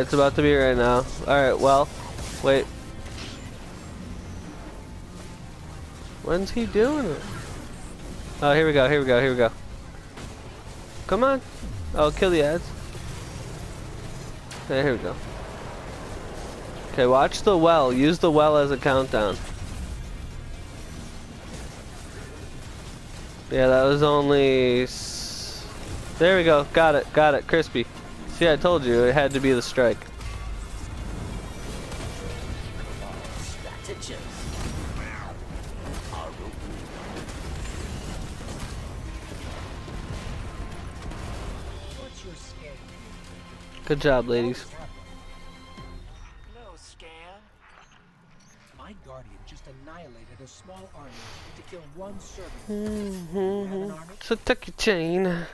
It's about to be right now. Alright, well, wait. When's he doing it? Oh, here we go, here we go, here we go. Come on. Oh, kill the ads. Okay, here we go. Okay, watch the well. Use the well as a countdown. Yeah, that was only... There we go. Got it. Got it. Crispy. See, I told you. It had to be the strike. Good job, ladies. No scan. My guardian just annihilated a small army to kill one servant. Mm-hmm. You have an? So tuck your chain.